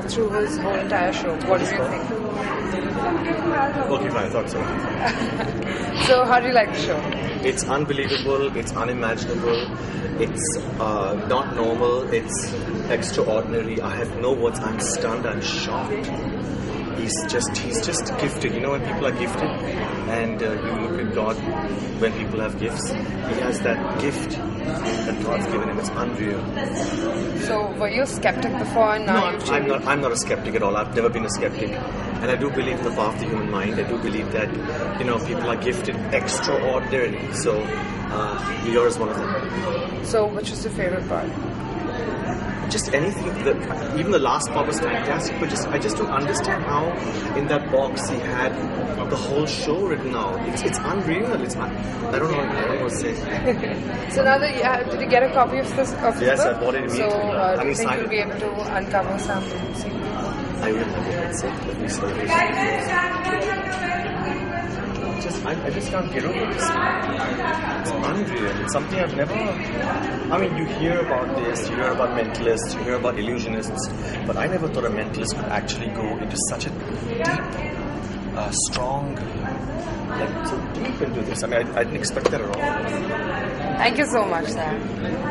through his whole entire show. What do you think? Okay, fine, I thought so. So, how do you like the show? It's unbelievable, it's unimaginable, it's uh, not normal, it's extraordinary. I have no words, I'm stunned, I'm shocked. He's just, he's just gifted. You know, when people are gifted and uh, you look at God when people have gifts, he has that gift that God's given him. It's unreal. So, were you a skeptic before and now No, I'm, I'm not. I'm not a skeptic at all. I've never been a skeptic, and I do believe in the power of the human mind. I do believe that you know people are gifted extraordinarily. So uh, yours is one of them. So, which was your favorite part? Just anything. The, even the last part was fantastic, but just I just don't understand how in that box he had the whole show written out. It's it's unreal. It's un- I don't know. I don't know what to say. So now that you have, did you get a copy of this of Yes. I bought it So, immediately. uh, do you think you'll be able to uncover some? I will never get sick. Let me see. Just, I, I just can't get over this. It's something I've never. I mean, you hear about this, you hear about mentalists, you hear about illusionists, but I never thought a mentalist could actually go into such a deep, uh, strong, like so deep into this. I mean, I, I didn't expect that at all. Thank you so much, Sam.